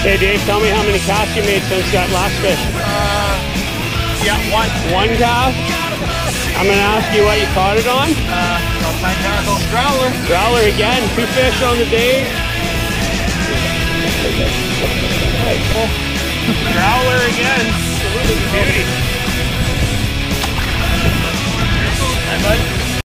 Hey Dave, tell me how many casts you made since that last fish. Uh, yeah, one. One cast? I'm gonna ask you what you caught it on. Uh, Tackle. Growler. Growler again, two fish on the day. Growler